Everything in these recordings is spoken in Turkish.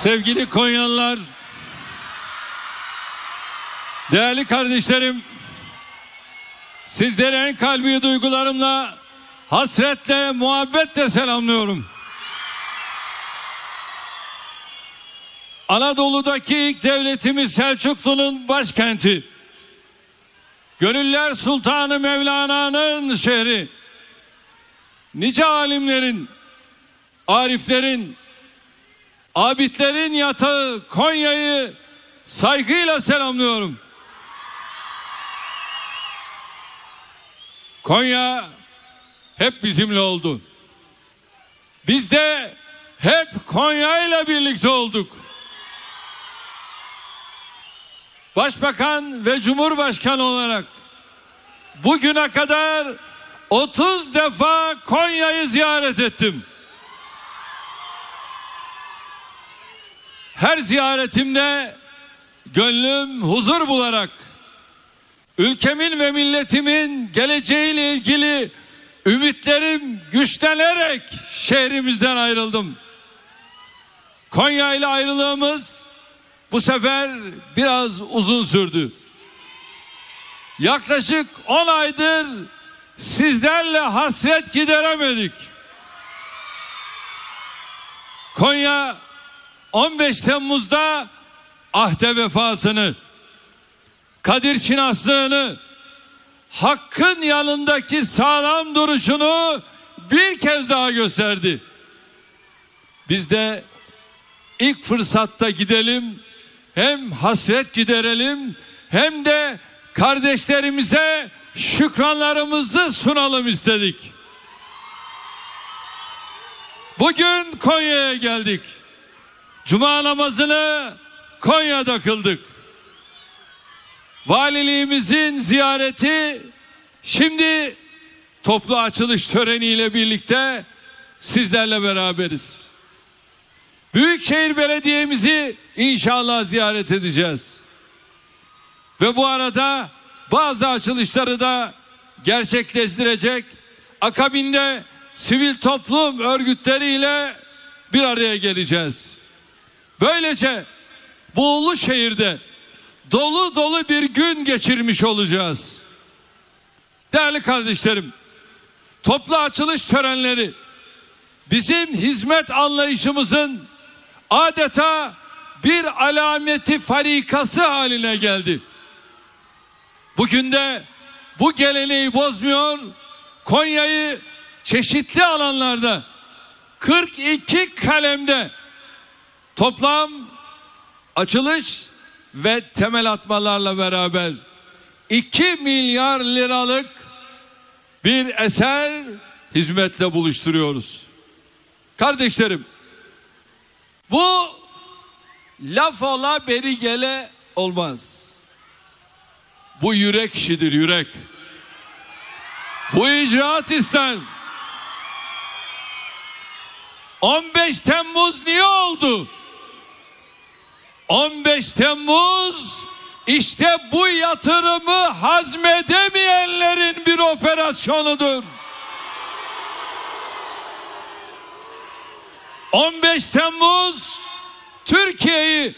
Sevgili Konyalılar, değerli kardeşlerim, sizleri en kalbi duygularımla, hasretle, muhabbetle selamlıyorum. Anadolu'daki ilk devletimiz Selçuklu'nun başkenti. Gönüller Sultanı Mevlana'nın şehri. Nice alimlerin, ariflerin, abidlerin yatağı Konya'yı saygıyla selamlıyorum. Konya hep bizimle oldu. Biz de hep Konya ile birlikte olduk. Başbakan ve Cumhurbaşkanı olarak bugüne kadar 30 defa Konya'yı ziyaret ettim. Her ziyaretimde gönlüm huzur bularak ülkemin ve milletimin geleceğiyle ilgili ümitlerim güçlenerek şehrimizden ayrıldım. Konya ile ayrılığımız bu sefer biraz uzun sürdü. Yaklaşık 10 aydır sizlerle hasret gideremedik. Konya 15 Temmuz'da ahde vefasını, Kadir şinaslığını, hakkın yanındaki sağlam duruşunu bir kez daha gösterdi. Biz de ilk fırsatta gidelim, hem hasret giderelim, hem de kardeşlerimize şükranlarımızı sunalım istedik. Bugün Konya'ya geldik. Cuma namazını Konya'da kıldık. Valiliğimizin ziyareti şimdi toplu açılış töreniyle birlikte sizlerle beraberiz. Büyükşehir Belediye'mizi inşallah ziyaret edeceğiz. Ve bu arada bazı açılışları da gerçekleştirecek. Akabinde sivil toplum örgütleriyle bir araya geleceğiz. Böylece bu şehirde dolu dolu bir gün geçirmiş olacağız. Değerli kardeşlerim, toplu açılış törenleri bizim hizmet anlayışımızın adeta bir alameti farikası haline geldi. Bugün de bu geleneği bozmuyor, Konya'yı çeşitli alanlarda 42 kalemde toplam açılış ve temel atmalarla beraber 2 milyar liralık bir eser hizmetle buluşturuyoruz. Kardeşlerim bu laf ola beri gele olmaz. Bu yürek işidir yürek. Bu icraat ister. 15 Temmuz niye oldu? 15 Temmuz işte bu yatırımı hazmedemeyenlerin bir operasyonudur. 15 Temmuz Türkiye'yi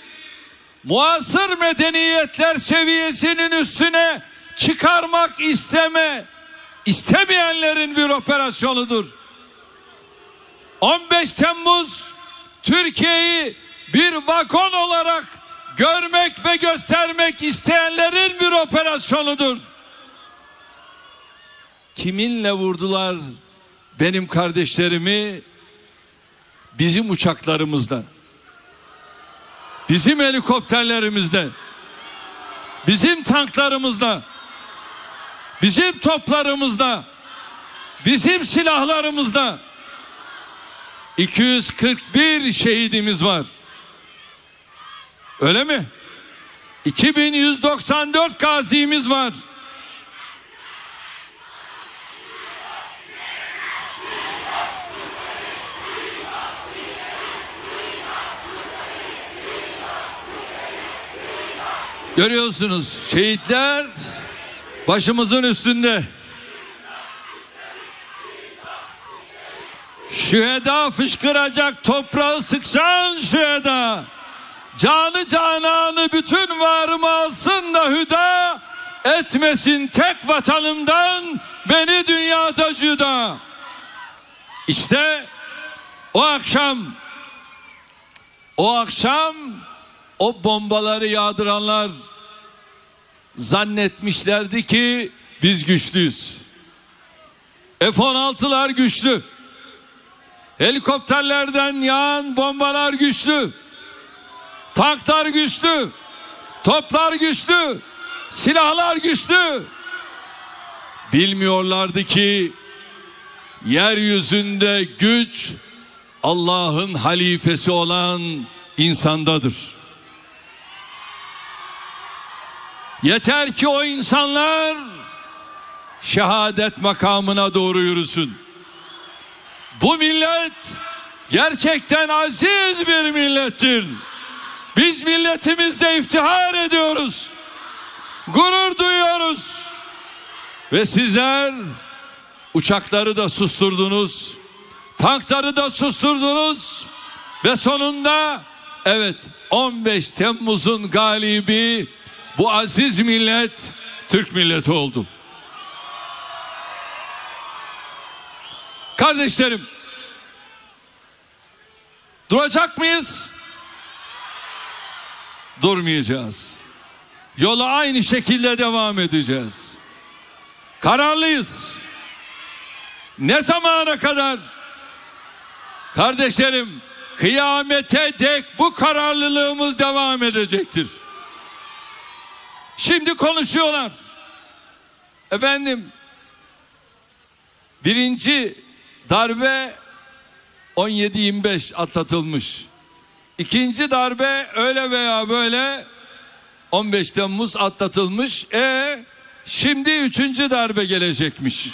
muasır medeniyetler seviyesinin üstüne çıkarmak isteme istemeyenlerin bir operasyonudur. 15 Temmuz Türkiye'yi bir vakon olarak görmek ve göstermek isteyenlerin bir operasyonudur. Kiminle vurdular benim kardeşlerimi? Bizim uçaklarımızda. Bizim helikopterlerimizde. Bizim tanklarımızda. Bizim toplarımızda. Bizim silahlarımızda. 241 şehidimiz var. Öyle mi? 2194 gazimiz var. Görüyorsunuz şehitler başımızın üstünde. Şüheda fışkıracak toprağı sıksan şüheda. Canı cananı bütün varımı alsın da hüda. Etmesin tek vatanımdan beni dünyada cüda. İşte o akşam o akşam o bombaları yağdıranlar zannetmişlerdi ki biz güçlüyüz. F-16'lar güçlü. Helikopterlerden yağan bombalar güçlü. Tanklar güçlü. Toplar güçlü. Silahlar güçlü. Bilmiyorlardı ki yeryüzünde güç Allah'ın halifesi olan insandadır. Yeter ki o insanlar şehadet makamına doğru yürüsün. Bu millet gerçekten aziz bir millettir. Biz milletimizde iftihar ediyoruz. Gurur duyuyoruz. Ve sizler uçakları da susturdunuz. Tankları da susturdunuz. Ve sonunda evet 15 Temmuz'un galibi bu aziz millet Türk milleti oldu. Kardeşlerim duracak mıyız? Durmayacağız. Yola aynı şekilde devam edeceğiz. Kararlıyız. Ne zamana kadar? Kardeşlerim kıyamete dek bu kararlılığımız devam edecektir. Şimdi konuşuyorlar. Efendim birinci darbe 17-25 atlatılmış. İkinci darbe öyle veya böyle 15 Temmuz atlatılmış. E şimdi üçüncü darbe gelecekmiş.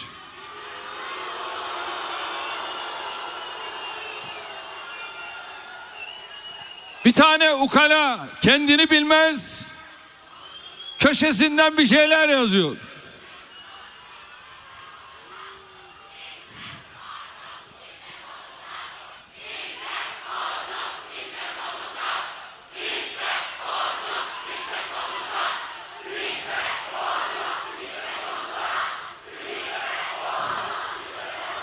Bir tane ukala kendini bilmez köşesinden bir şeyler yazıyor.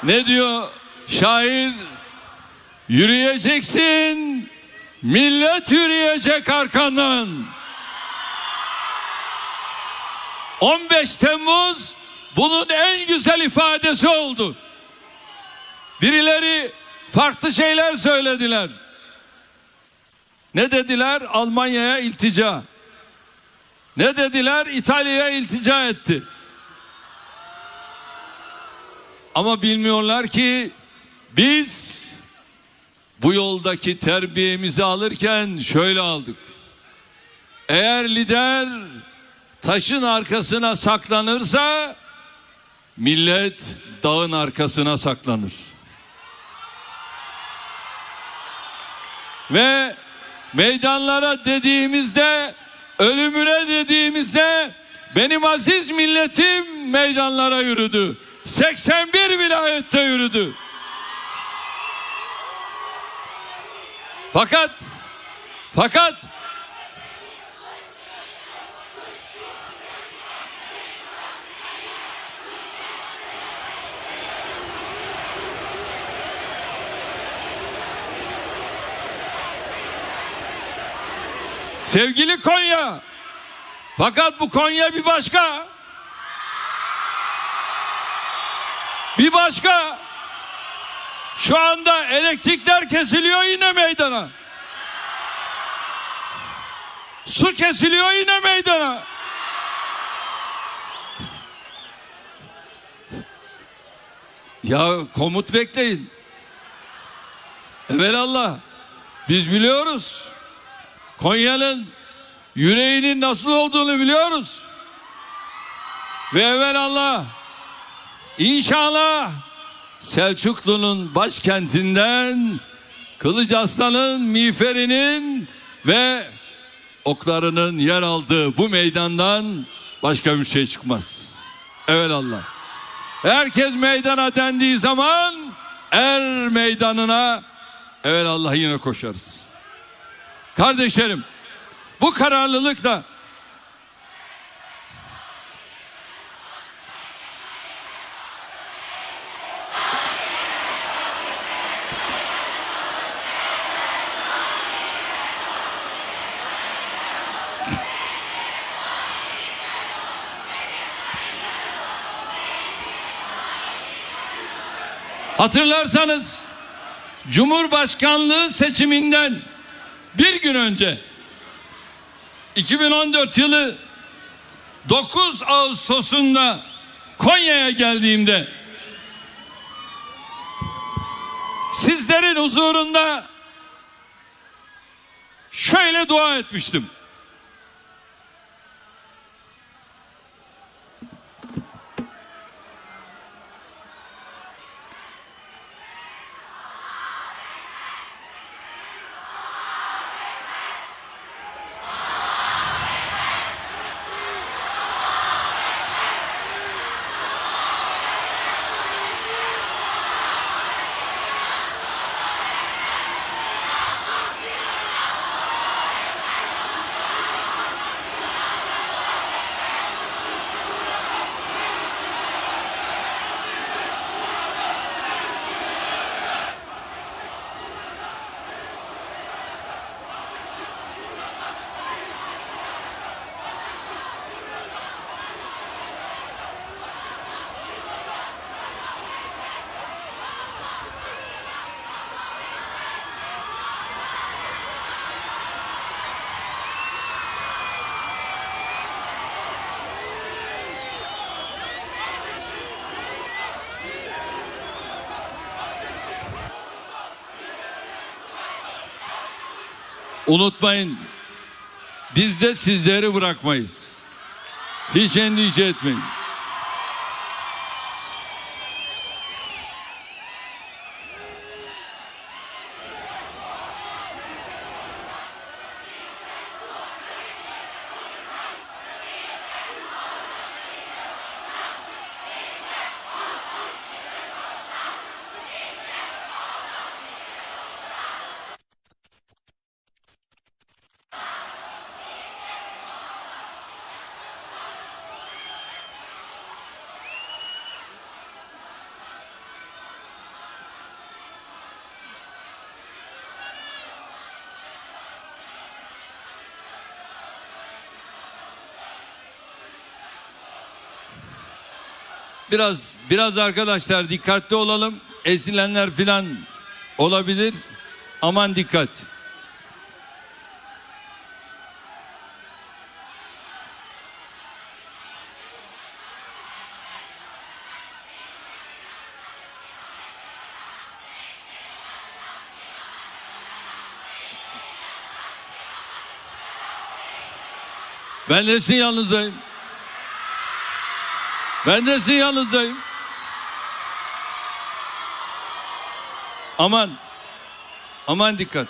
Ne diyor şair? Yürüyeceksin, millet yürüyecek arkandan. 15 Temmuz bunun en güzel ifadesi oldu. Birileri farklı şeyler söylediler. Ne dediler? Almanya'ya iltica. Ne dediler? İtalya'ya iltica etti. Ama bilmiyorlar ki biz bu yoldaki terbiyemizi alırken şöyle aldık. Eğer lider taşın arkasına saklanırsa millet dağın arkasına saklanır. Ve meydanlara dediğimizde ölümüne dediğimizde benim aziz milletim meydanlara yürüdü. 81 vilayette yürüdü. Fakat fakat Sevgili Konya. Fakat bu Konya bir başka. Bir başka. Şu anda elektrikler kesiliyor yine meydana. Su kesiliyor yine meydana. Ya komut bekleyin. Evelallah biz biliyoruz. Konya'nın yüreğinin nasıl olduğunu biliyoruz. Ve evvelallah inşallah Selçuklu'nun başkentinden Kılıç Aslan'ın miğferinin ve oklarının yer aldığı bu meydandan başka bir şey çıkmaz. Evelallah. Herkes meydana dendiği zaman er meydanına evet Allah yine koşarız. Kardeşlerim bu kararlılıkla Hatırlarsanız Cumhurbaşkanlığı seçiminden bir gün önce 2014 yılı 9 Ağustos'unda Konya'ya geldiğimde sizlerin huzurunda şöyle dua etmiştim. Unutmayın biz de sizleri bırakmayız. Hiç endişe etmeyin. Biraz biraz arkadaşlar dikkatli olalım. Ezilenler filan olabilir. Aman dikkat. Ben de sizin. Ben de sizin yanınızdayım. Aman. Aman dikkat.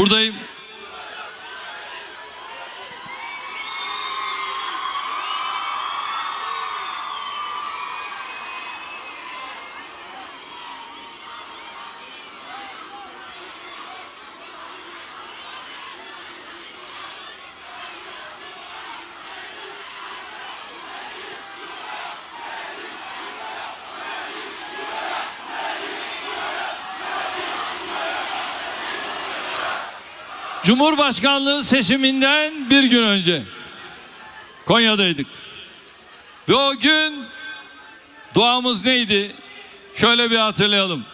Buradayım. Cumhurbaşkanlığı seçiminden bir gün önce Konya'daydık. Ve o gün duamız neydi? Şöyle bir hatırlayalım.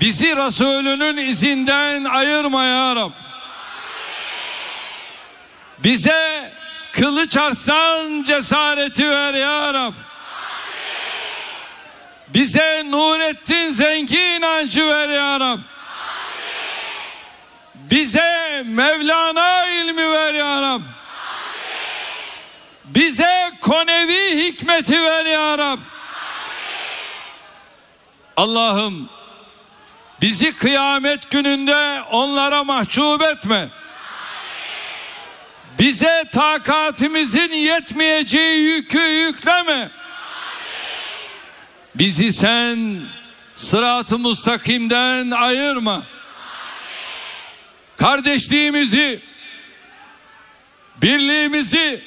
Bizi Resulünün izinden ayırma ya Rab. Bize kılıç arslan cesareti ver ya Rab. Bize Nurettin Zengi inancı ver ya Rab. Bize Mevlana ilmi ver ya Rab. Bize konevi hikmeti ver ya Rab. Allah'ım bizi kıyamet gününde onlara mahcup etme. Bize takatimizin yetmeyeceği yükü yükleme. Bizi sen sırat-ı mustakimden ayırma. Kardeşliğimizi, birliğimizi,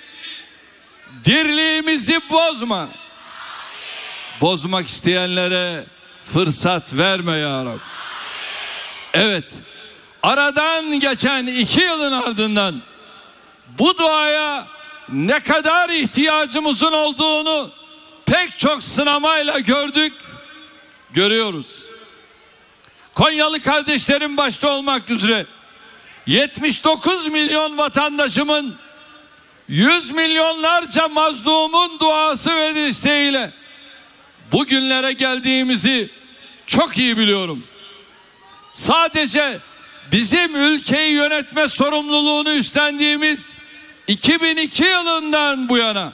dirliğimizi bozma. Bozmak isteyenlere fırsat verme ya Rabbi. Evet, aradan geçen iki yılın ardından bu duaya ne kadar ihtiyacımızın olduğunu pek çok sınamayla gördük, görüyoruz. Konyalı kardeşlerim başta olmak üzere 79 milyon vatandaşımın 100 milyonlarca mazlumun duası ve desteğiyle bugünlere geldiğimizi çok iyi biliyorum. Sadece bizim ülkeyi yönetme sorumluluğunu üstlendiğimiz 2002 yılından bu yana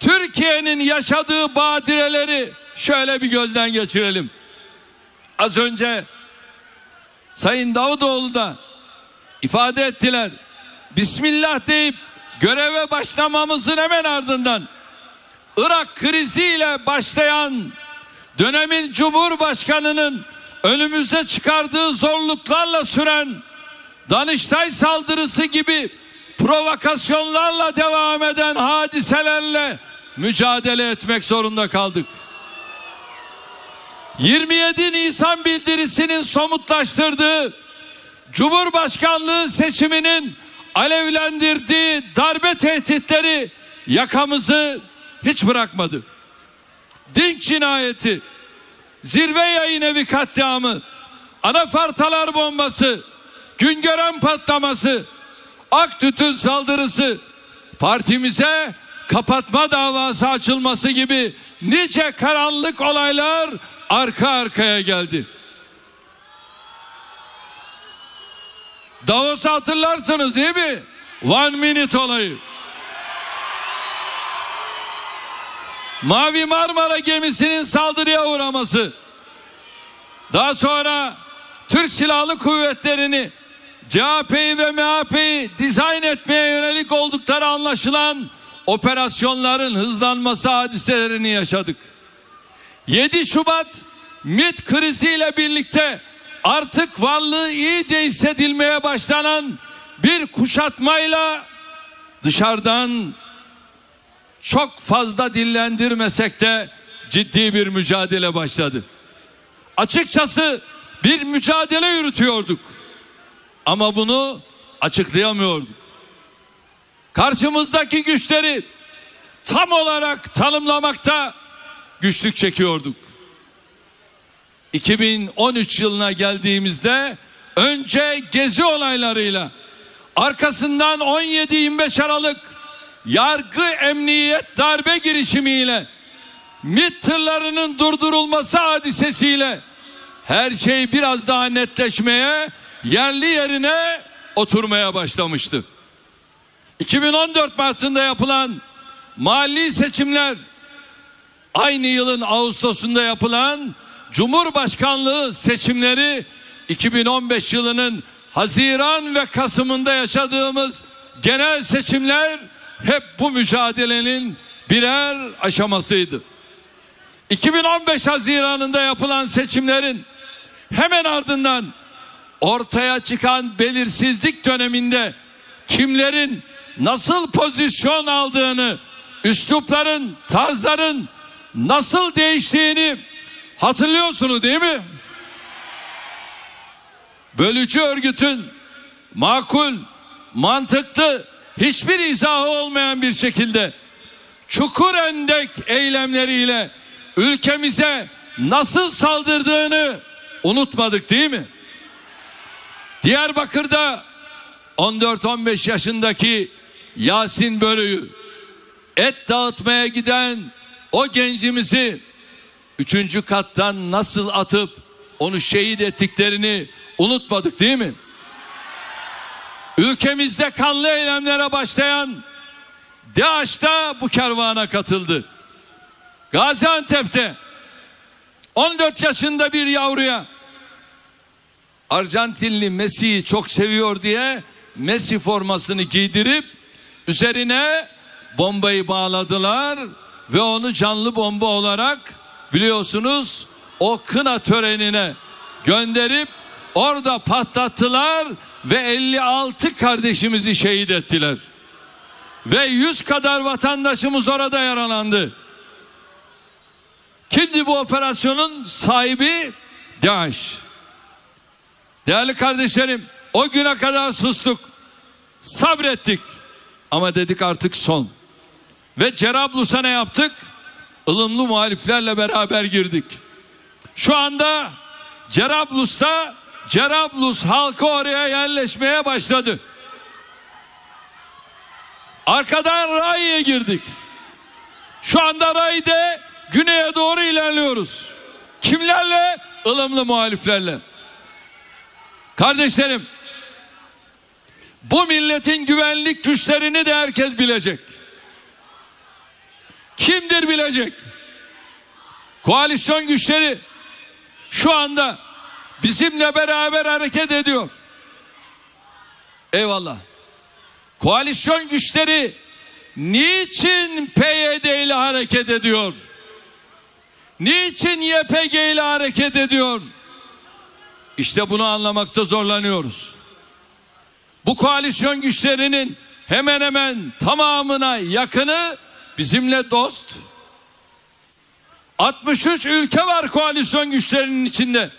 Türkiye'nin yaşadığı badireleri şöyle bir gözden geçirelim. Az önce Sayın Davutoğlu da ifade ettiler. Bismillah deyip göreve başlamamızın hemen ardından Irak kriziyle başlayan dönemin Cumhurbaşkanı'nın önümüze çıkardığı zorluklarla süren Danıştay saldırısı gibi provokasyonlarla devam eden hadiselerle mücadele etmek zorunda kaldık. 27 Nisan bildirisinin somutlaştırdığı Cumhurbaşkanlığı seçiminin alevlendirdiği darbe tehditleri yakamızı hiç bırakmadı. Dinç cinayeti, zirve yayın evi katliamı, anafartalar bombası, güngören patlaması, ak tütün saldırısı, partimize kapatma davası açılması gibi nice karanlık olaylar arka arkaya geldi. Davos'u hatırlarsınız değil mi? One minute olayı. Mavi Marmara gemisinin saldırıya uğraması. Daha sonra Türk Silahlı Kuvvetleri'ni CHP'yi ve MHP'yi dizayn etmeye yönelik oldukları anlaşılan operasyonların hızlanması hadiselerini yaşadık. 7 Şubat MİT kriziyle birlikte artık varlığı iyice hissedilmeye başlanan bir kuşatmayla dışarıdan çok fazla dillendirmesek de ciddi bir mücadele başladı. Açıkçası bir mücadele yürütüyorduk. Ama bunu açıklayamıyorduk. Karşımızdaki güçleri tam olarak tanımlamakta güçlük çekiyorduk. 2013 yılına geldiğimizde önce gezi olaylarıyla arkasından 17-25 Aralık yargı emniyet darbe girişimiyle MİT tırlarının durdurulması hadisesiyle her şey biraz daha netleşmeye yerli yerine oturmaya başlamıştı. 2014 Mart'ında yapılan mali seçimler aynı yılın Ağustos'unda yapılan Cumhurbaşkanlığı seçimleri 2015 yılının Haziran ve Kasım'ında yaşadığımız genel seçimler hep bu mücadelenin birer aşamasıydı. 2015 Haziran'ında yapılan seçimlerin hemen ardından ortaya çıkan belirsizlik döneminde kimlerin nasıl pozisyon aldığını, üslupların, tarzların nasıl değiştiğini hatırlıyorsunuz değil mi? bölücü örgütün makul, mantıklı, hiçbir izahı olmayan bir şekilde çukur endek eylemleriyle ülkemize nasıl saldırdığını unutmadık değil mi? Diyarbakır'da 14-15 yaşındaki Yasin Börü'yü et dağıtmaya giden o gencimizi üçüncü kattan nasıl atıp onu şehit ettiklerini unutmadık değil mi? Ülkemizde kanlı eylemlere başlayan DAEŞ da bu kervana katıldı. Gaziantep'te 14 yaşında bir yavruya Arjantinli Messi'yi çok seviyor diye Messi formasını giydirip üzerine bombayı bağladılar ve onu canlı bomba olarak biliyorsunuz o kına törenine gönderip orada patlattılar ve 56 kardeşimizi şehit ettiler. Ve 100 kadar vatandaşımız orada yaralandı. Kimdi bu operasyonun sahibi? DAEŞ. Değerli kardeşlerim, o güne kadar sustuk. Sabrettik. Ama dedik artık son. Ve Cerablus'a ne yaptık? Ilımlı muhaliflerle beraber girdik. Şu anda Cerablus'ta Cerablus halkı oraya yerleşmeye başladı. Arkadan Rai'ye girdik. Şu anda Rai'de güneye doğru ilerliyoruz. Kimlerle? ılımlı muhaliflerle. Kardeşlerim, bu milletin güvenlik güçlerini de herkes bilecek. Kimdir bilecek? Koalisyon güçleri şu anda bizimle beraber hareket ediyor. Eyvallah. Koalisyon güçleri niçin PYD ile hareket ediyor? Niçin YPG ile hareket ediyor? İşte bunu anlamakta zorlanıyoruz. Bu koalisyon güçlerinin hemen hemen tamamına yakını bizimle dost. 63 ülke var koalisyon güçlerinin içinde.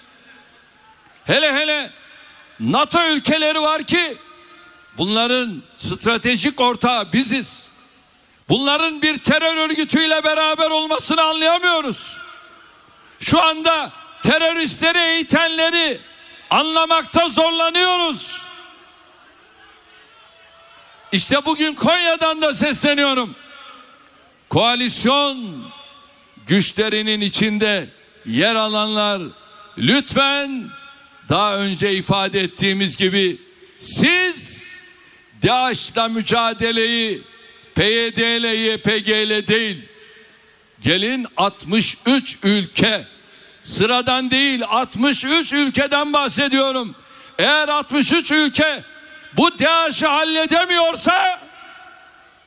Hele hele NATO ülkeleri var ki bunların stratejik ortağı biziz. Bunların bir terör örgütüyle beraber olmasını anlayamıyoruz. Şu anda teröristleri eğitenleri anlamakta zorlanıyoruz. İşte bugün Konya'dan da sesleniyorum. Koalisyon güçlerinin içinde yer alanlar lütfen daha önce ifade ettiğimiz gibi siz DAEŞ'la mücadeleyi PYD ile YPG ile değil gelin 63 ülke sıradan değil 63 ülkeden bahsediyorum. Eğer 63 ülke bu DAEŞ'i halledemiyorsa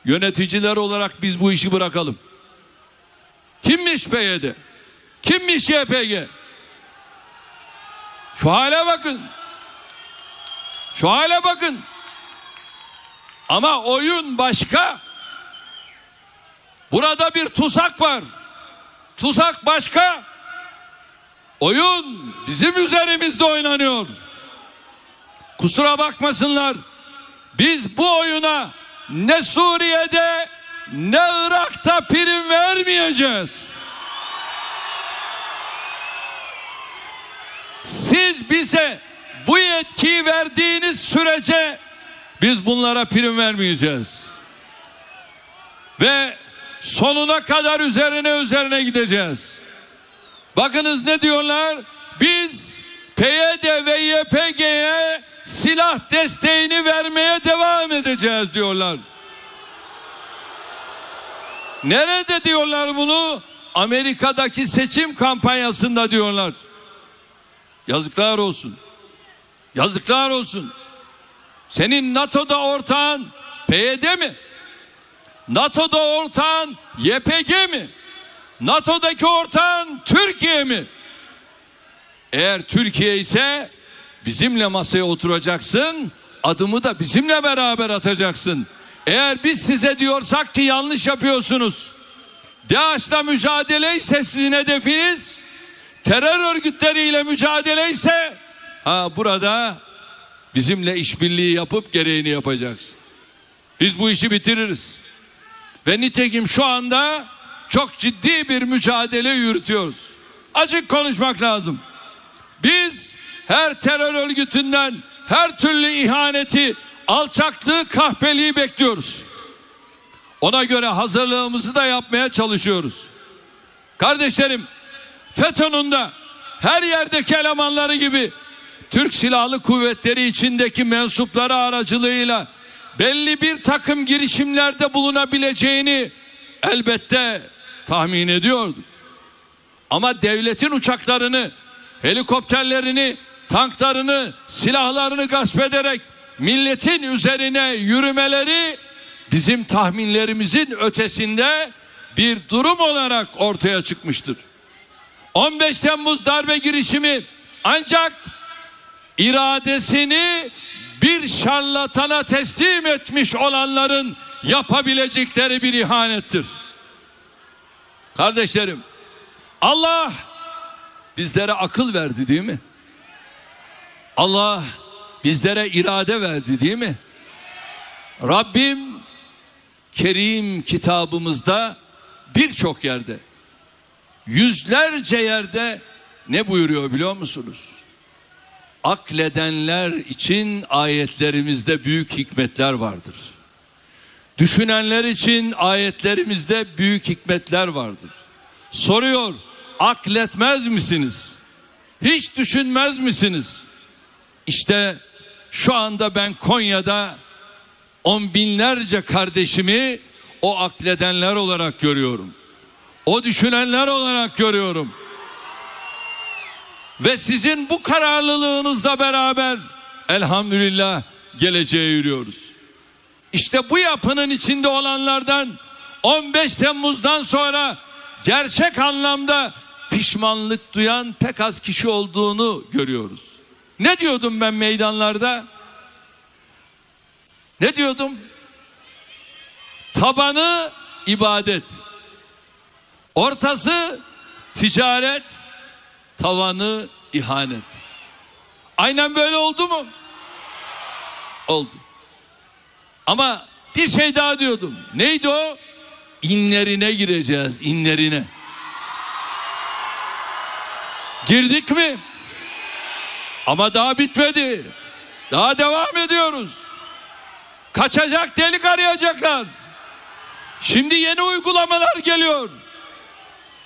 yöneticiler olarak biz bu işi bırakalım. Kimmiş PYD? Kimmiş YPG? Şu hale bakın. Şu hale bakın. Ama oyun başka. Burada bir tuzak var. Tuzak başka. Oyun bizim üzerimizde oynanıyor. Kusura bakmasınlar. Biz bu oyuna ne Suriye'de ne Irak'ta prim vermeyeceğiz. Siz bize bu yetkiyi verdiğiniz sürece biz bunlara prim vermeyeceğiz. Ve sonuna kadar üzerine üzerine gideceğiz. Bakınız ne diyorlar? Biz PYD ve YPG'ye silah desteğini vermeye devam edeceğiz diyorlar. Nerede diyorlar bunu? Amerika'daki seçim kampanyasında diyorlar. Yazıklar olsun. Yazıklar olsun. Senin NATO'da ortağın PYD mi? NATO'da ortağın YPG mi? NATO'daki ortağın Türkiye mi? Eğer Türkiye ise bizimle masaya oturacaksın, adımı da bizimle beraber atacaksın. Eğer biz size diyorsak ki yanlış yapıyorsunuz. DAEŞ'la mücadele ise sizin hedefiniz, terör örgütleriyle mücadele ise ha burada bizimle işbirliği yapıp gereğini yapacaksın. Biz bu işi bitiririz. Ve nitekim şu anda çok ciddi bir mücadele yürütüyoruz. Açık konuşmak lazım. Biz her terör örgütünden her türlü ihaneti, alçaklığı, kahpeliği bekliyoruz. Ona göre hazırlığımızı da yapmaya çalışıyoruz. Kardeşlerim, FETÖ'nün de her yerdeki elemanları gibi Türk Silahlı Kuvvetleri içindeki mensupları aracılığıyla belli bir takım girişimlerde bulunabileceğini elbette tahmin ediyorduk. Ama devletin uçaklarını, helikopterlerini, tanklarını, silahlarını gasp ederek milletin üzerine yürümeleri bizim tahminlerimizin ötesinde bir durum olarak ortaya çıkmıştır. 15 Temmuz darbe girişimi ancak iradesini bir şarlatana teslim etmiş olanların yapabilecekleri bir ihanettir. Kardeşlerim Allah bizlere akıl verdi değil mi? Allah bizlere irade verdi değil mi? Rabbim Kerim kitabımızda birçok yerde yüzlerce yerde ne buyuruyor biliyor musunuz? Akledenler için ayetlerimizde büyük hikmetler vardır. Düşünenler için ayetlerimizde büyük hikmetler vardır. Soruyor, akletmez misiniz? Hiç düşünmez misiniz? İşte şu anda ben Konya'da on binlerce kardeşimi o akledenler olarak görüyorum. O düşünenler olarak görüyorum. Ve sizin bu kararlılığınızla beraber elhamdülillah geleceğe yürüyoruz. İşte bu yapının içinde olanlardan 15 Temmuz'dan sonra gerçek anlamda pişmanlık duyan pek az kişi olduğunu görüyoruz. Ne diyordum ben meydanlarda? Ne diyordum? Tabanı ibadet. Ortası ticaret, tavanı ihanet. Aynen böyle oldu mu? Oldu. Ama bir şey daha diyordum. Neydi o? İnlerine gireceğiz, inlerine. Girdik mi? Ama daha bitmedi. Daha devam ediyoruz. Kaçacak delik arayacaklar. Şimdi yeni uygulamalar geliyor.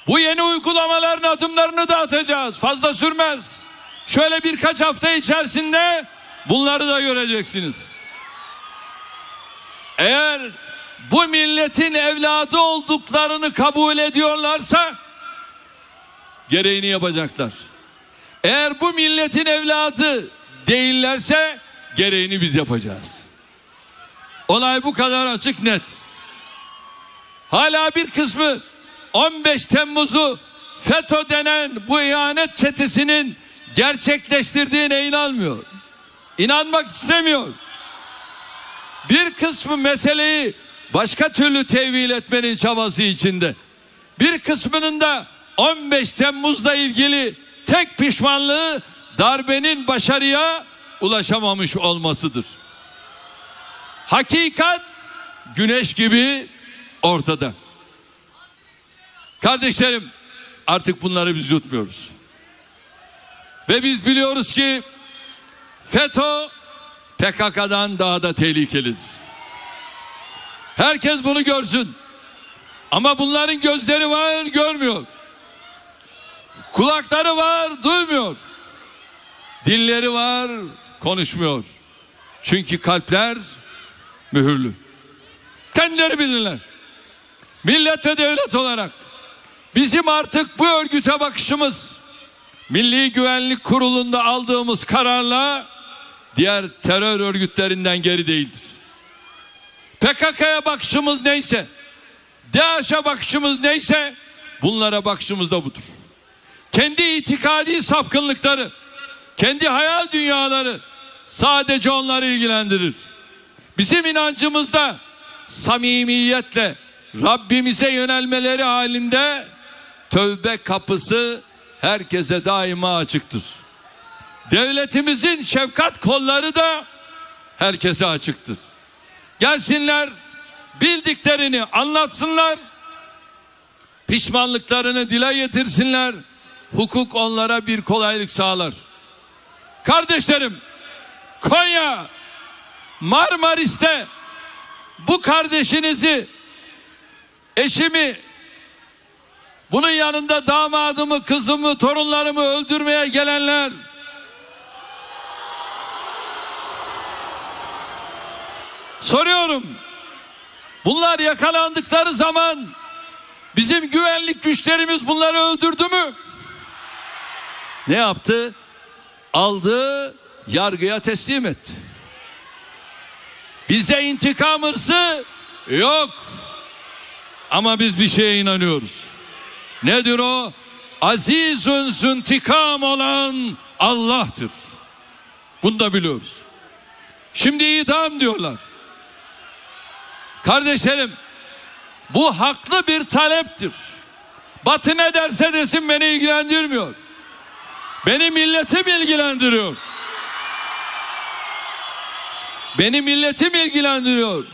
Bu yeni uygulamaların adımlarını da atacağız. Fazla sürmez. Şöyle birkaç hafta içerisinde bunları da göreceksiniz. Eğer bu milletin evladı olduklarını kabul ediyorlarsa gereğini yapacaklar. Eğer bu milletin evladı değillerse gereğini biz yapacağız. Olay bu kadar açık net. Hala bir kısmı 15 Temmuz'u FETÖ denen bu ihanet çetesinin gerçekleştirdiğine inanmıyor. İnanmak istemiyor. Bir kısmı meseleyi başka türlü tevil etmenin çabası içinde. Bir kısmının da 15 Temmuz'la ilgili tek pişmanlığı darbenin başarıya ulaşamamış olmasıdır. Hakikat güneş gibi ortada. Kardeşlerim artık bunları biz yutmuyoruz. Ve biz biliyoruz ki FETÖ PKK'dan daha da tehlikelidir. Herkes bunu görsün. Ama bunların gözleri var görmüyor. Kulakları var duymuyor. Dilleri var konuşmuyor. Çünkü kalpler mühürlü. Kendileri bilirler. Millet ve devlet olarak bizim artık bu örgüte bakışımız Milli Güvenlik Kurulu'nda aldığımız kararla diğer terör örgütlerinden geri değildir. PKK'ya bakışımız neyse, DAEŞ'e bakışımız neyse bunlara bakışımız da budur. Kendi itikadi sapkınlıkları, kendi hayal dünyaları sadece onları ilgilendirir. Bizim inancımızda samimiyetle Rabbimize yönelmeleri halinde tövbe kapısı herkese daima açıktır. devletimizin şefkat kolları da herkese açıktır. Gelsinler, bildiklerini anlatsınlar, pişmanlıklarını dile getirsinler. Hukuk onlara bir kolaylık sağlar. Kardeşlerim, Konya, Marmaris'te bu kardeşinizi, eşimi, bunun yanında damadımı, kızımı, torunlarımı öldürmeye gelenler Soruyorum. Bunlar yakalandıkları zaman bizim güvenlik güçlerimiz bunları öldürdü mü? Ne yaptı? Aldı, yargıya teslim etti. Bizde intikam hırsı yok. Ama biz bir şeye inanıyoruz. Nedir o? Azizün züntikam olan Allah'tır. Bunu da biliyoruz. Şimdi idam diyorlar. Kardeşlerim bu haklı bir taleptir. Batı ne derse desin beni ilgilendirmiyor. Beni milletim ilgilendiriyor. Beni milletim ilgilendiriyor.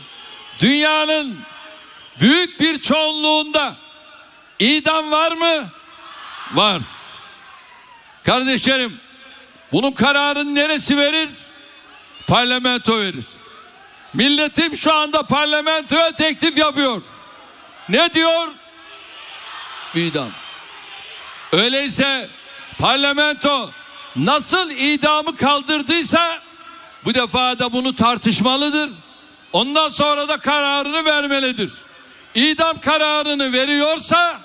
Dünyanın büyük bir çoğunluğunda idam var mı? Var. Kardeşlerim bunun kararını neresi verir? Parlamento verir. Milletim şu anda parlamentoya teklif yapıyor. Ne diyor? İdam. Öyleyse parlamento nasıl idamı kaldırdıysa bu defa da bunu tartışmalıdır. Ondan sonra da kararını vermelidir. İdam kararını veriyorsa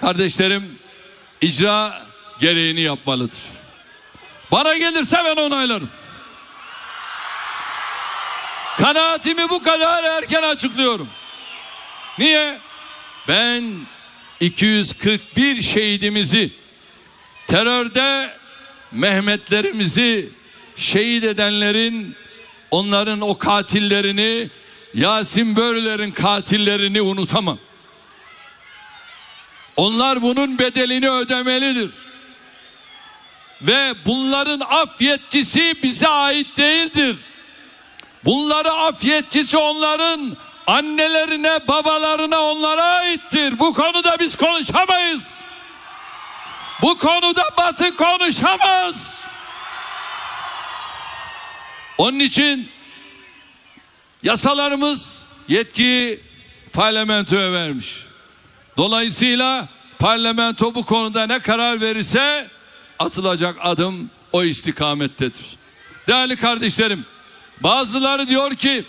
kardeşlerim icra gereğini yapmalıdır. Bana gelirse ben onaylarım. Kanaatimi bu kadar erken açıklıyorum. Niye? Ben 241 şehidimizi terörde Mehmetlerimizi şehit edenlerin onların o katillerini Yasin Börüler'in katillerini unutamam. Onlar bunun bedelini ödemelidir. Ve bunların af yetkisi bize ait değildir. Bunları af yetkisi onların annelerine, babalarına onlara aittir. Bu konuda biz konuşamayız. Bu konuda Batı konuşamaz. Onun için yasalarımız yetkiyi parlamentoya vermiş. Dolayısıyla parlamento bu konuda ne karar verirse atılacak adım o istikamettedir. Değerli kardeşlerim, bazıları diyor ki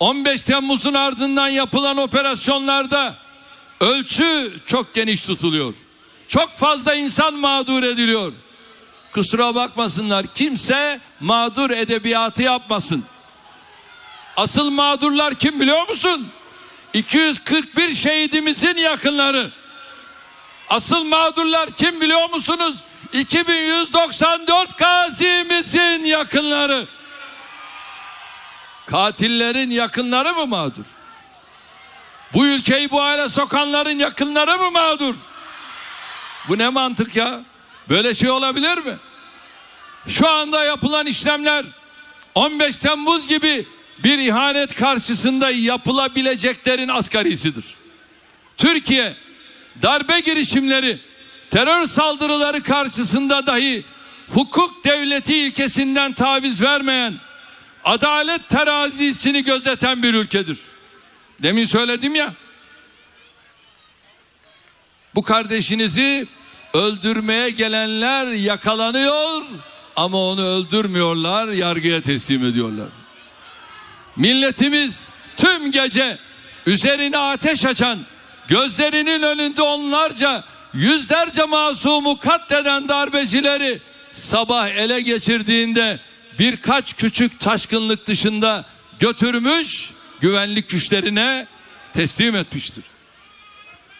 15 Temmuz'un ardından yapılan operasyonlarda ölçü çok geniş tutuluyor. Çok fazla insan mağdur ediliyor. Kusura bakmasınlar kimse mağdur edebiyatı yapmasın. Asıl mağdurlar kim biliyor musun? 241 şehidimizin yakınları. Asıl mağdurlar kim biliyor musunuz? 2194 gazimizin yakınları. Katillerin yakınları mı mağdur? Bu ülkeyi bu hale sokanların yakınları mı mağdur? Bu ne mantık ya? Böyle şey olabilir mi? Şu anda yapılan işlemler 15 Temmuz gibi bir ihanet karşısında yapılabileceklerin asgarisidir. Türkiye darbe girişimleri, terör saldırıları karşısında dahi hukuk devleti ilkesinden taviz vermeyen, adalet terazisini gözeten bir ülkedir. Demin söyledim ya. Bu kardeşinizi öldürmeye gelenler yakalanıyor ama onu öldürmüyorlar, yargıya teslim ediyorlar. Milletimiz tüm gece üzerine ateş açan, gözlerinin önünde onlarca, yüzlerce masumu katleden darbecileri sabah ele geçirdiğinde birkaç küçük taşkınlık dışında götürmüş, güvenlik güçlerine teslim etmiştir.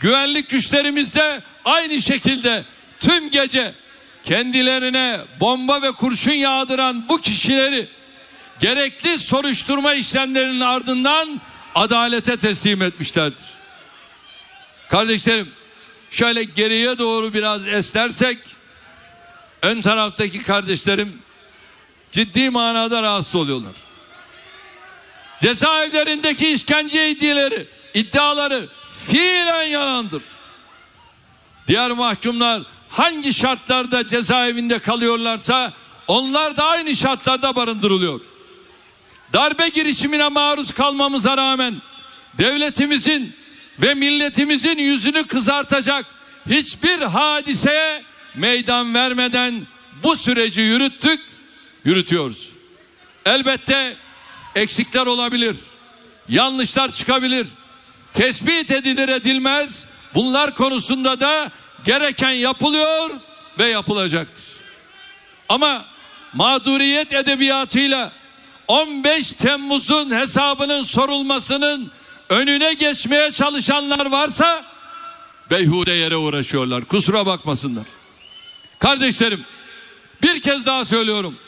Güvenlik güçlerimiz de aynı şekilde tüm gece kendilerine bomba ve kurşun yağdıran bu kişileri gerekli soruşturma işlemlerinin ardından adalete teslim etmişlerdir. Kardeşlerim şöyle geriye doğru biraz esnersek ön taraftaki kardeşlerim ciddi manada rahatsız oluyorlar. Cezaevlerindeki işkence iddiaları, iddiaları fiilen yalandır. Diğer mahkumlar hangi şartlarda cezaevinde kalıyorlarsa onlar da aynı şartlarda barındırılıyor. Darbe girişimine maruz kalmamıza rağmen devletimizin ve milletimizin yüzünü kızartacak hiçbir hadiseye meydan vermeden bu süreci yürüttük, yürütüyoruz. Elbette eksikler olabilir. Yanlışlar çıkabilir. Tespit edilir edilmez. Bunlar konusunda da gereken yapılıyor ve yapılacaktır. Ama mağduriyet edebiyatıyla 15 Temmuz'un hesabının sorulmasının önüne geçmeye çalışanlar varsa beyhude yere uğraşıyorlar. Kusura bakmasınlar. Kardeşlerim bir kez daha söylüyorum.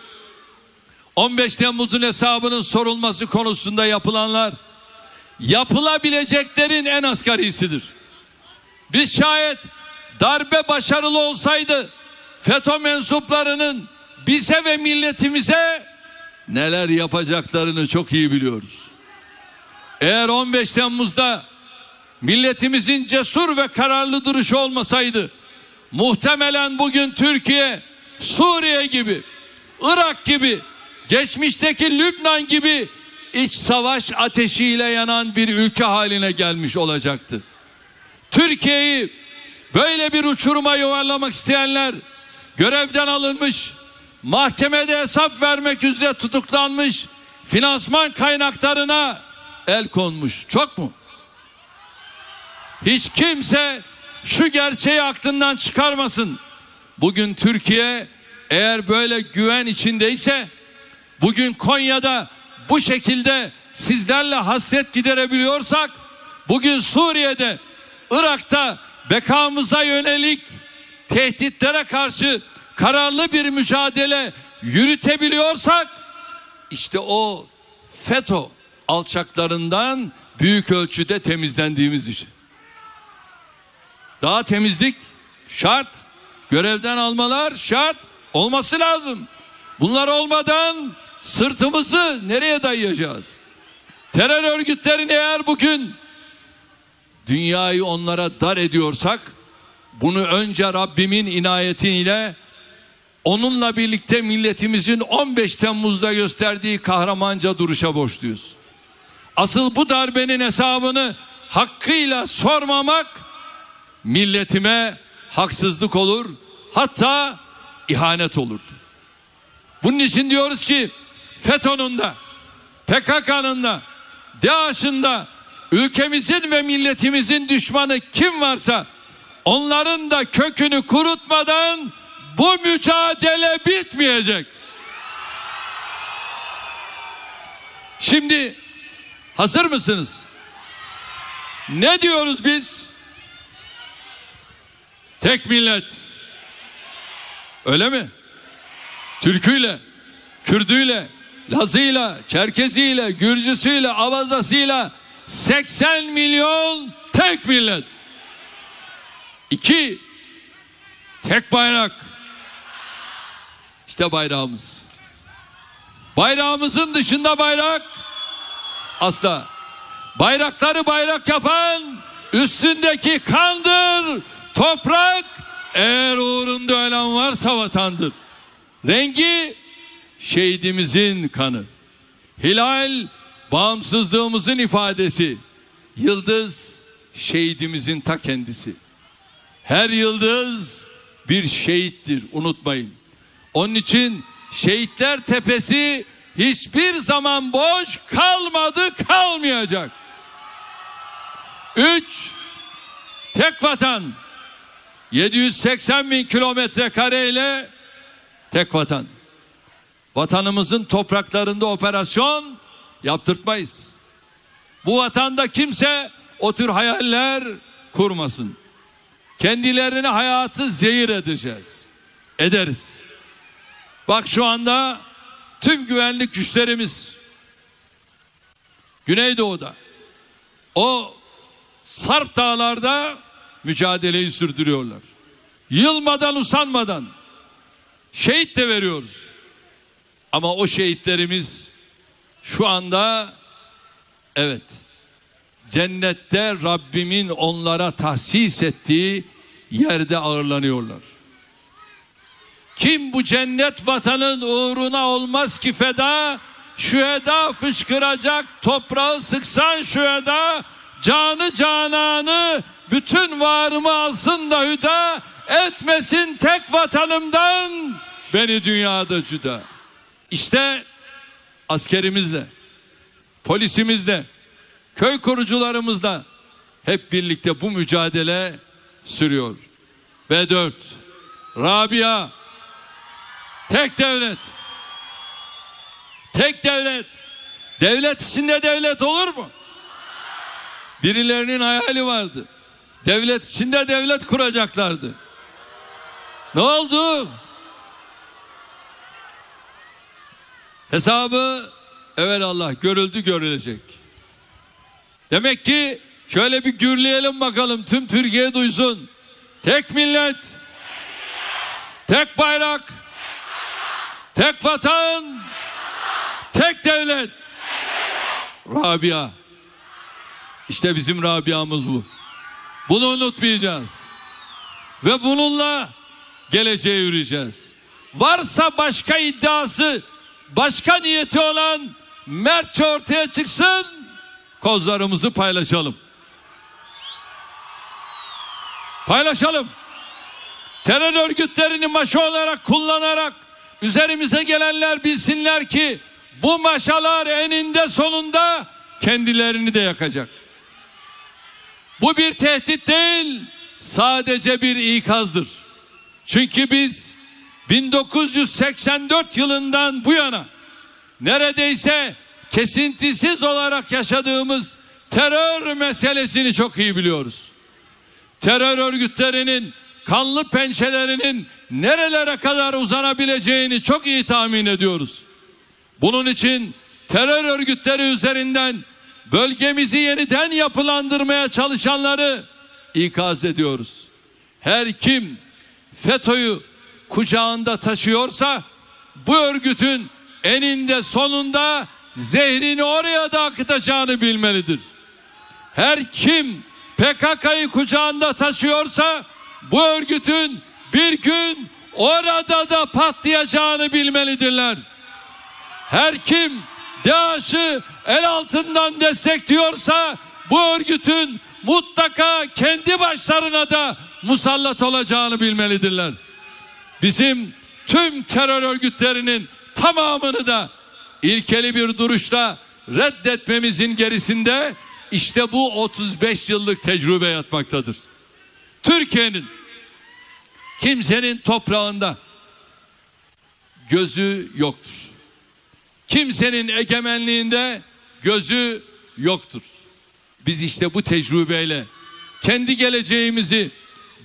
15 Temmuz'un hesabının sorulması konusunda yapılanlar yapılabileceklerin en asgarisidir. Biz şayet darbe başarılı olsaydı FETÖ mensuplarının bize ve milletimize neler yapacaklarını çok iyi biliyoruz. Eğer 15 Temmuz'da milletimizin cesur ve kararlı duruşu olmasaydı muhtemelen bugün Türkiye Suriye gibi Irak gibi geçmişteki Lübnan gibi iç savaş ateşiyle yanan bir ülke haline gelmiş olacaktı. Türkiye'yi böyle bir uçuruma yuvarlamak isteyenler görevden alınmış, mahkemede hesap vermek üzere tutuklanmış, finansman kaynaklarına el konmuş. Çok mu? Hiç kimse şu gerçeği aklından çıkarmasın. Bugün Türkiye eğer böyle güven içindeyse bugün Konya'da bu şekilde sizlerle hasret giderebiliyorsak bugün Suriye'de Irak'ta bekamıza yönelik tehditlere karşı kararlı bir mücadele yürütebiliyorsak işte o FETÖ alçaklarından büyük ölçüde temizlendiğimiz için. Daha temizlik şart. Görevden almalar şart. Olması lazım. Bunlar olmadan sırtımızı nereye dayayacağız? Terör örgütlerini eğer bugün dünyayı onlara dar ediyorsak bunu önce Rabbimin inayetiyle onunla birlikte milletimizin 15 Temmuz'da gösterdiği kahramanca duruşa borçluyuz. Asıl bu darbenin hesabını hakkıyla sormamak milletime haksızlık olur hatta ihanet olurdu. Bunun için diyoruz ki FETÖ'nün de PKK'nın da DAEŞ'ın da ülkemizin ve milletimizin düşmanı kim varsa onların da kökünü kurutmadan bu mücadele bitmeyecek. Şimdi hazır mısınız? Ne diyoruz biz? Tek millet. Öyle mi? Türküyle, Kürdüyle, Lazıyla, Çerkeziyle, Gürcüsüyle, Avazasıyla 80 milyon tek millet. İki, tek bayrak. İşte bayrağımız. Bayrağımızın dışında bayrak asla. Bayrakları bayrak yapan üstündeki kandır, toprak eğer uğrunda ölen varsa vatandır. Rengi şehidimizin kanı. Hilal bağımsızlığımızın ifadesi. Yıldız şehidimizin ta kendisi. Her yıldız bir şehittir unutmayın. Onun için şehitler tepesi hiçbir zaman boş kalmadı kalmayacak. Üç, tek vatan 780 bin kilometre kareyle tek vatan. Vatanımızın topraklarında operasyon yaptırtmayız. Bu vatanda kimse o tür hayaller kurmasın. Kendilerine hayatı zehir edeceğiz. Ederiz. Bak şu anda tüm güvenlik güçlerimiz Güneydoğu'da o Sarp dağlarda mücadeleyi sürdürüyorlar. Yılmadan usanmadan şehit de veriyoruz. Ama o şehitlerimiz şu anda evet cennette Rabbimin onlara tahsis ettiği yerde ağırlanıyorlar. Kim bu cennet vatanın uğruna olmaz ki feda? Şüheda fışkıracak toprağı sıksan şüheda canı cananı bütün varımı alsın da hüda etmesin tek vatanımdan beni dünyada cüda. İşte askerimizle, polisimizle, köy kurucularımızla hep birlikte bu mücadele sürüyor. Ve dört, Rabia, tek devlet, tek devlet, devlet içinde devlet olur mu? Birilerinin hayali vardı. Devlet içinde devlet kuracaklardı. Ne oldu? Hesabı evet Allah görüldü görülecek. Demek ki şöyle bir gürleyelim bakalım tüm Türkiye duysun. Tek millet, tek bayrak, tek vatan, tek devlet. Rabia. İşte bizim Rabia'mız bu. Bunu unutmayacağız. Ve bununla geleceğe yürüyeceğiz. Varsa başka iddiası, başka niyeti olan mertçe ortaya çıksın, kozlarımızı paylaşalım. Paylaşalım. Terör örgütlerini maşa olarak kullanarak üzerimize gelenler bilsinler ki bu maşalar eninde sonunda kendilerini de yakacak. Bu bir tehdit değil, sadece bir ikazdır. Çünkü biz 1984 yılından bu yana neredeyse kesintisiz olarak yaşadığımız terör meselesini çok iyi biliyoruz. Terör örgütlerinin kanlı pençelerinin nerelere kadar uzanabileceğini çok iyi tahmin ediyoruz. Bunun için terör örgütleri üzerinden bölgemizi yeniden yapılandırmaya çalışanları ikaz ediyoruz. Her kim FETÖ'yü kucağında taşıyorsa bu örgütün eninde sonunda zehrini oraya da akıtacağını bilmelidir. Her kim PKK'yı kucağında taşıyorsa bu örgütün bir gün orada da patlayacağını bilmelidirler. Her kim DAEŞ'ı el altından destekliyorsa bu örgütün mutlaka kendi başlarına da musallat olacağını bilmelidirler. Bizim tüm terör örgütlerinin tamamını da ilkeli bir duruşla reddetmemizin gerisinde işte bu 35 yıllık tecrübe yatmaktadır. Türkiye'nin kimsenin toprağında gözü yoktur. Kimsenin egemenliğinde gözü yoktur. Biz işte bu tecrübeyle kendi geleceğimizi,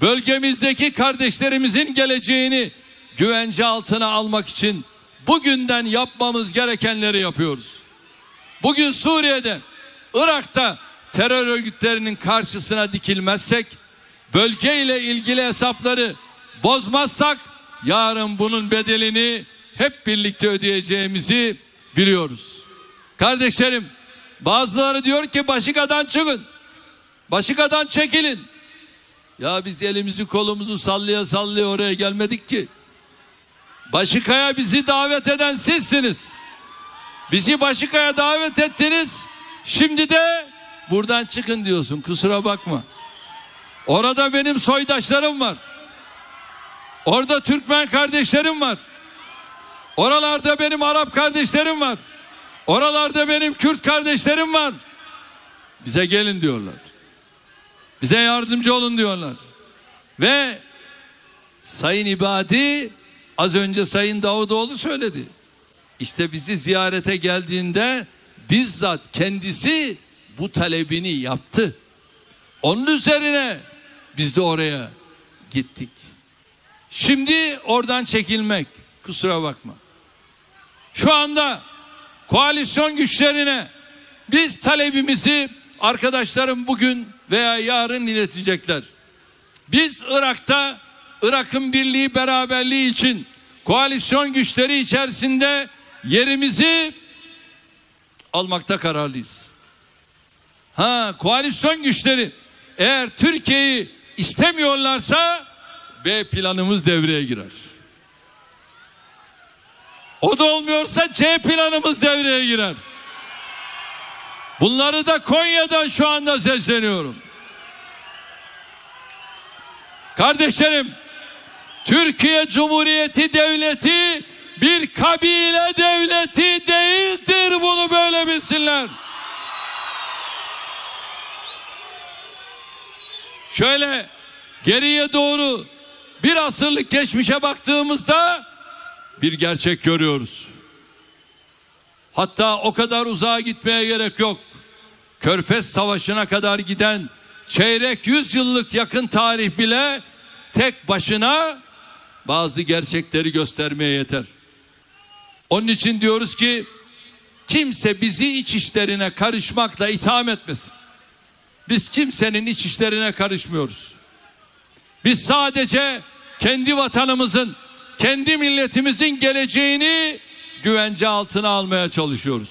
bölgemizdeki kardeşlerimizin geleceğini güvence altına almak için bugünden yapmamız gerekenleri yapıyoruz. Bugün Suriye'de, Irak'ta terör örgütlerinin karşısına dikilmezsek, bölgeyle ilgili hesapları bozmazsak yarın bunun bedelini hep birlikte ödeyeceğimizi biliyoruz. Kardeşlerim bazıları diyor ki Başika'dan çıkın. Başika'dan çekilin. Ya biz elimizi kolumuzu sallaya sallaya oraya gelmedik ki. Başika'ya bizi davet eden sizsiniz. Bizi Başika'ya davet ettiniz. Şimdi de buradan çıkın diyorsun kusura bakma. Orada benim soydaşlarım var. Orada Türkmen kardeşlerim var. Oralarda benim Arap kardeşlerim var. Oralarda benim Kürt kardeşlerim var. Bize gelin diyorlar. Bize yardımcı olun diyorlar. Ve Sayın İbadi az önce Sayın Davutoğlu söyledi. İşte bizi ziyarete geldiğinde bizzat kendisi bu talebini yaptı. Onun üzerine biz de oraya gittik. Şimdi oradan çekilmek kusura bakma. Şu anda koalisyon güçlerine biz talebimizi arkadaşlarım bugün veya yarın iletecekler. Biz Irak'ta Irak'ın birliği beraberliği için koalisyon güçleri içerisinde yerimizi almakta kararlıyız. Ha koalisyon güçleri eğer Türkiye'yi istemiyorlarsa B planımız devreye girer. O da olmuyorsa C planımız devreye girer. Bunları da Konya'dan şu anda sesleniyorum. Kardeşlerim, Türkiye Cumhuriyeti Devleti bir kabile devleti değildir bunu böyle bilsinler. Şöyle geriye doğru bir asırlık geçmişe baktığımızda bir gerçek görüyoruz. Hatta o kadar uzağa gitmeye gerek yok. Körfez Savaşı'na kadar giden çeyrek yüzyıllık yakın tarih bile tek başına bazı gerçekleri göstermeye yeter. Onun için diyoruz ki kimse bizi iç işlerine karışmakla itham etmesin. Biz kimsenin iç işlerine karışmıyoruz. Biz sadece kendi vatanımızın, kendi milletimizin geleceğini güvence altına almaya çalışıyoruz.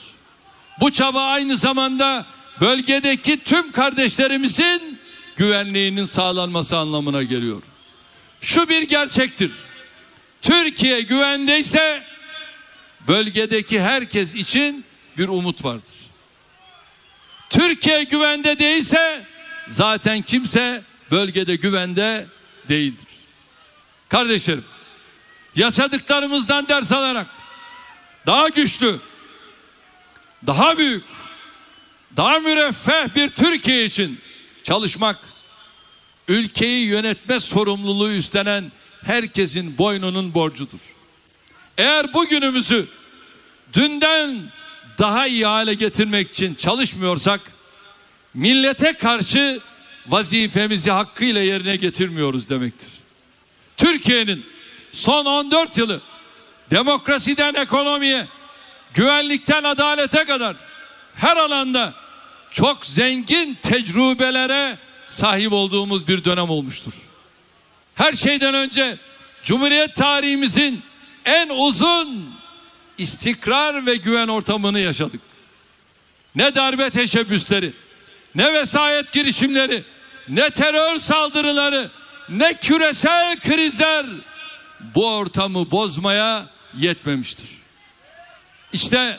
Bu çaba aynı zamanda bölgedeki tüm kardeşlerimizin güvenliğinin sağlanması anlamına geliyor. Şu bir gerçektir. Türkiye güvendeyse bölgedeki herkes için bir umut vardır. Türkiye güvende değilse zaten kimse bölgede güvende değildir. Kardeşlerim, yaşadıklarımızdan ders alarak daha güçlü, daha büyük, daha müreffeh bir Türkiye için çalışmak, ülkeyi yönetme sorumluluğu üstlenen herkesin boynunun borcudur. Eğer bugünümüzü dünden daha iyi hale getirmek için çalışmıyorsak millete karşı vazifemizi hakkıyla yerine getirmiyoruz demektir. Türkiye'nin son 14 yılı demokrasiden ekonomiye, güvenlikten adalete kadar her alanda çok zengin tecrübelere sahip olduğumuz bir dönem olmuştur. Her şeyden önce Cumhuriyet tarihimizin en uzun istikrar ve güven ortamını yaşadık. Ne darbe teşebbüsleri, ne vesayet girişimleri, ne terör saldırıları, ne küresel krizler bu ortamı bozmaya yetmemiştir. İşte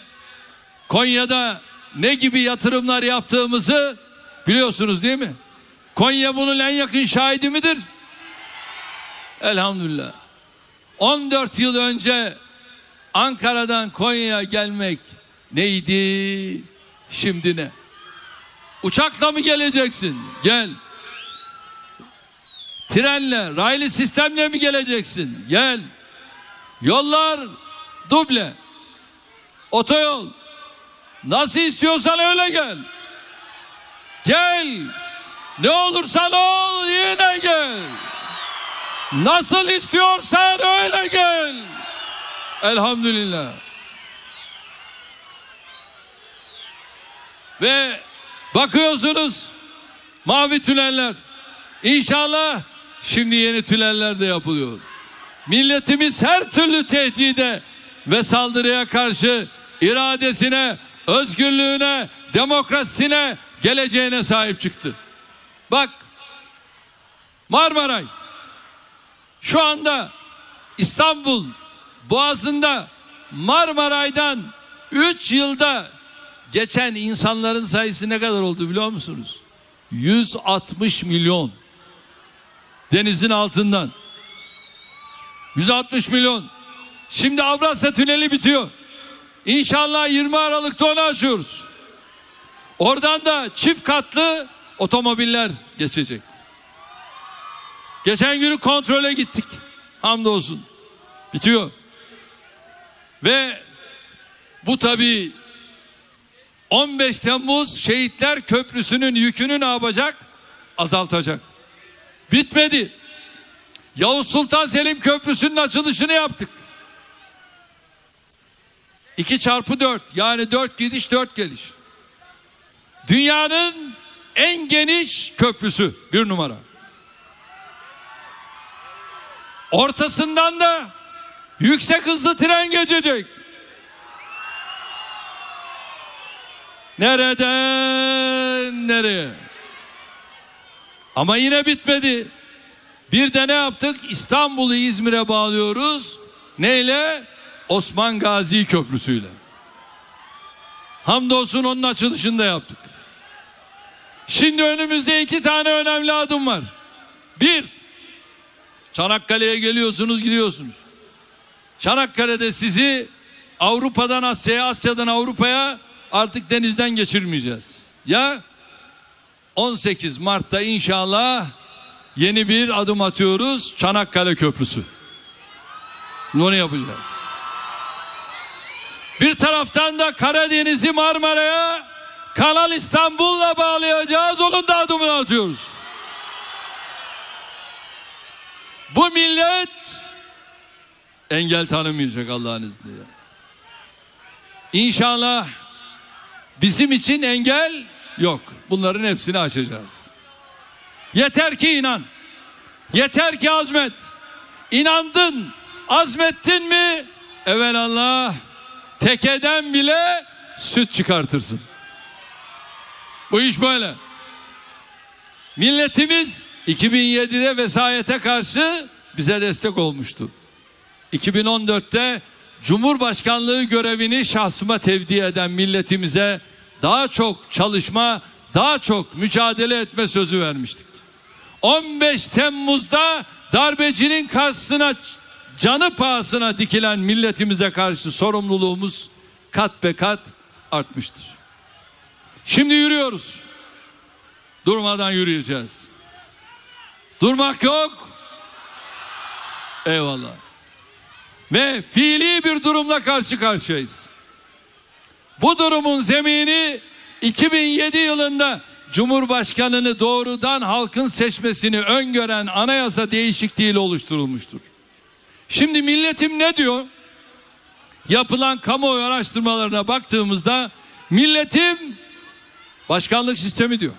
Konya'da ne gibi yatırımlar yaptığımızı biliyorsunuz değil mi? Konya bunun en yakın şahidi midir? Elhamdülillah. 14 yıl önce Ankara'dan Konya'ya gelmek neydi? Şimdi ne? Uçakla mı geleceksin? Gel. Trenle, raylı sistemle mi geleceksin? Gel. Yollar duble. Otoyol. Nasıl istiyorsan öyle gel. Gel. Ne olursan ol yine gel. Nasıl istiyorsan öyle gel. Elhamdülillah. Ve bakıyorsunuz mavi tüneller. İnşallah şimdi yeni tüneller de yapılıyor. Milletimiz her türlü tehdide ve saldırıya karşı iradesine, özgürlüğüne, demokrasisine, geleceğine sahip çıktı. Bak Marmaray şu anda İstanbul Boğazı'nda Marmaray'dan 3 yılda geçen insanların sayısı ne kadar oldu biliyor musunuz? 160 milyon. Denizin altından. 160 milyon. Şimdi Avrasya Tüneli bitiyor. İnşallah 20 Aralık'ta onu açıyoruz. Oradan da çift katlı otomobiller geçecek. Geçen günü kontrole gittik. Hamdolsun. Bitiyor. Ve bu tabi 15 Temmuz Şehitler Köprüsü'nün yükünü ne yapacak? Azaltacak. Bitmedi. Yavuz Sultan Selim Köprüsü'nün açılışını yaptık. 2 çarpı 4 yani 4 gidiş 4 geliş. Dünyanın en geniş köprüsü bir numara. Ortasından da Yüksek hızlı tren geçecek. Nereden nereye? Ama yine bitmedi. Bir de ne yaptık? İstanbul'u İzmir'e bağlıyoruz. Neyle? Osman Gazi Köprüsü'yle. Hamdolsun onun açılışını da yaptık. Şimdi önümüzde iki tane önemli adım var. Bir, Çanakkale'ye geliyorsunuz gidiyorsunuz. Çanakkale'de sizi Avrupa'dan Asya'ya, Asya'dan Avrupa'ya artık denizden geçirmeyeceğiz. Ya 18 Mart'ta inşallah yeni bir adım atıyoruz. Çanakkale Köprüsü. Şimdi onu yapacağız. Bir taraftan da Karadeniz'i Marmara'ya Kanal İstanbul'la bağlayacağız. Onun da adımını atıyoruz. Bu millet engel tanımayacak Allah'ın izniyle. İnşallah bizim için engel yok. Bunların hepsini açacağız. Yeter ki inan. Yeter ki azmet. İnandın, azmettin mi? Evelallah tekeden bile süt çıkartırsın. Bu iş böyle. Milletimiz 2007'de vesayete karşı bize destek olmuştu. 2014'te Cumhurbaşkanlığı görevini şahsıma tevdi eden milletimize daha çok çalışma, daha çok mücadele etme sözü vermiştik. 15 Temmuz'da darbecinin karşısına canı pahasına dikilen milletimize karşı sorumluluğumuz kat be kat artmıştır. Şimdi yürüyoruz. Durmadan yürüyeceğiz. Durmak yok. Eyvallah. Ve fiili bir durumla karşı karşıyayız. Bu durumun zemini 2007 yılında Cumhurbaşkanını doğrudan halkın seçmesini öngören anayasa değişikliğiyle oluşturulmuştur. Şimdi milletim ne diyor? Yapılan kamuoyu araştırmalarına baktığımızda milletim başkanlık sistemi diyor.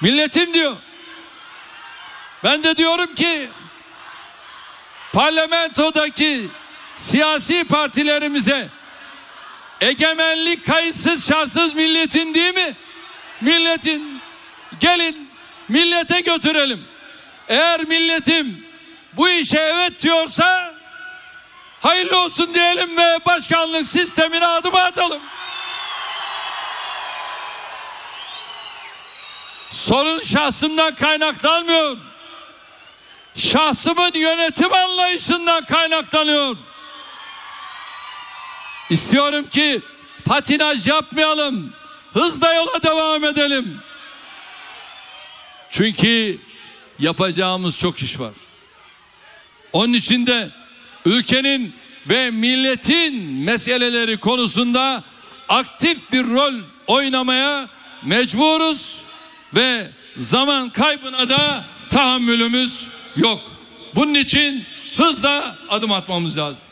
Milletim diyor. Ben de diyorum ki parlamentodaki siyasi partilerimize egemenlik kayıtsız şartsız milletin değil mi? Milletin gelin millete götürelim. Eğer milletim bu işe evet diyorsa hayırlı olsun diyelim ve başkanlık sistemine adım atalım. Sorun şahsımdan kaynaklanmıyor. Şahsımın yönetim anlayışından kaynaklanıyor. İstiyorum ki patinaj yapmayalım. Hızla yola devam edelim. Çünkü yapacağımız çok iş var. Onun için de ülkenin ve milletin meseleleri konusunda aktif bir rol oynamaya mecburuz ve zaman kaybına da tahammülümüz yok. Bunun için hızla adım atmamız lazım.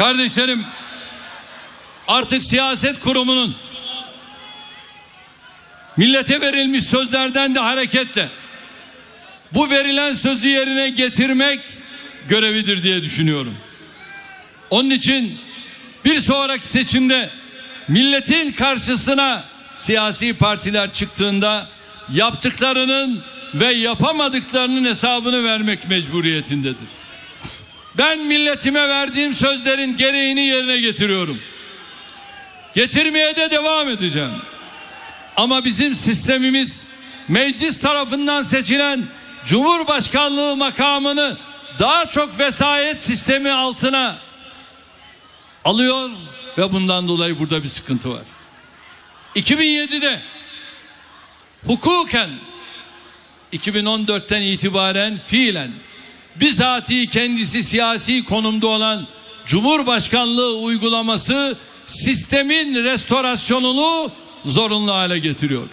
Kardeşlerim artık siyaset kurumunun millete verilmiş sözlerden de hareketle bu verilen sözü yerine getirmek görevidir diye düşünüyorum. Onun için bir sonraki seçimde milletin karşısına siyasi partiler çıktığında yaptıklarının ve yapamadıklarının hesabını vermek mecburiyetindedir. Ben milletime verdiğim sözlerin gereğini yerine getiriyorum. Getirmeye de devam edeceğim. Ama bizim sistemimiz meclis tarafından seçilen Cumhurbaşkanlığı makamını daha çok vesayet sistemi altına alıyor ve bundan dolayı burada bir sıkıntı var. 2007'de hukuken 2014'ten itibaren fiilen bizatihi kendisi siyasi konumda olan Cumhurbaşkanlığı uygulaması sistemin restorasyonunu zorunlu hale getiriyor.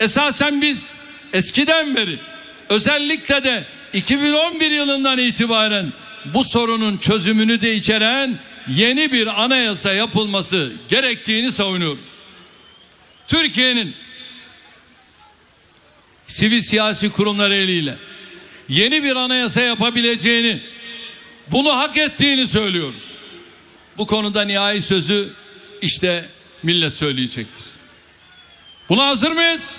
Esasen biz eskiden beri özellikle de 2011 yılından itibaren bu sorunun çözümünü de içeren yeni bir anayasa yapılması gerektiğini savunuyoruz. Türkiye'nin sivil siyasi kurumları eliyle yeni bir anayasa yapabileceğini, bunu hak ettiğini söylüyoruz. Bu konuda nihai sözü işte millet söyleyecektir. Buna hazır mıyız?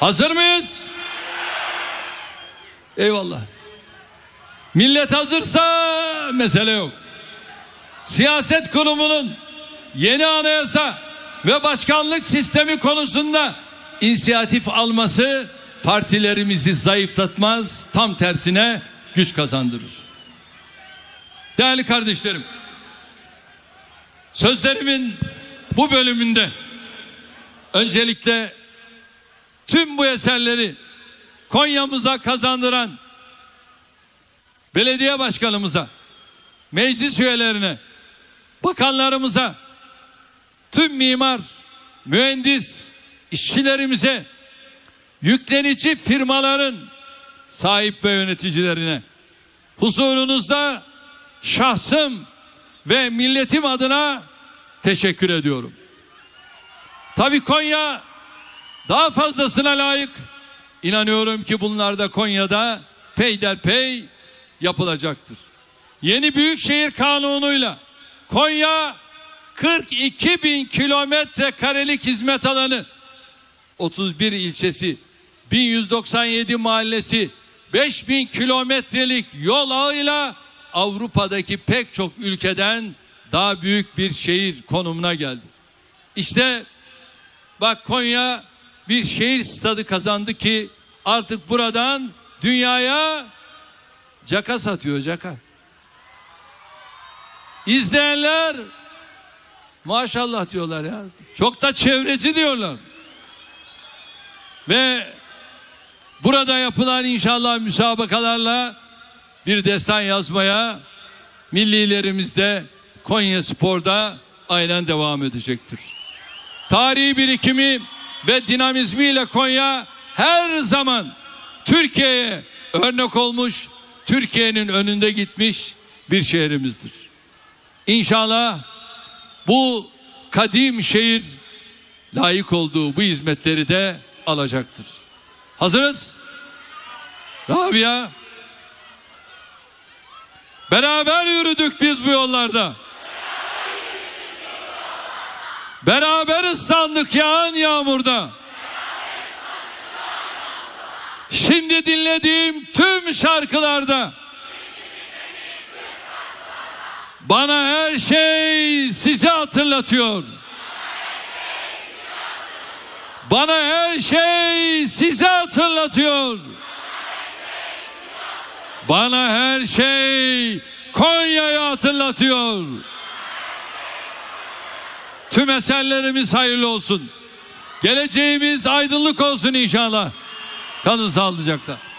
Hazır mıyız? Eyvallah. Millet hazırsa mesele yok. Siyaset kurumunun yeni anayasa ve başkanlık sistemi konusunda inisiyatif alması partilerimizi zayıflatmaz, tam tersine güç kazandırır. Değerli kardeşlerim, sözlerimin bu bölümünde öncelikle tüm bu eserleri Konya'mıza kazandıran belediye başkanımıza, meclis üyelerine, bakanlarımıza, tüm mimar, mühendis, işçilerimize, yüklenici firmaların sahip ve yöneticilerine huzurunuzda şahsım ve milletim adına teşekkür ediyorum. Tabii Konya daha fazlasına layık. İnanıyorum ki bunlar da Konya'da peyderpey yapılacaktır. Yeni Büyükşehir Kanunu'yla Konya 42 bin kilometre karelik hizmet alanı 31 ilçesi 1197 mahallesi 5000 kilometrelik yol ağıyla Avrupa'daki pek çok ülkeden daha büyük bir şehir konumuna geldi. İşte bak Konya bir şehir stadı kazandı ki artık buradan dünyaya caka satıyor caka. İzleyenler maşallah diyorlar ya. Çok da çevreci diyorlar. Ve burada yapılan inşallah müsabakalarla bir destan yazmaya millilerimiz de Konya Spor'da aynen devam edecektir. Tarihi birikimi ve dinamizmiyle Konya her zaman Türkiye'ye örnek olmuş, Türkiye'nin önünde gitmiş bir şehrimizdir. İnşallah bu kadim şehir layık olduğu bu hizmetleri de alacaktır. Hazırız? Rabia. Beraber yürüdük biz bu yollarda. Beraber ıslandık yağan yağmurda. Şimdi dinlediğim tüm şarkılarda bana her şey sizi hatırlatıyor. Bana her şey sizi hatırlatıyor. Bana her şey Konya'yı hatırlatıyor. Tüm eserlerimiz hayırlı olsun. Geleceğimiz aydınlık olsun inşallah. Kalın sağlıcakla.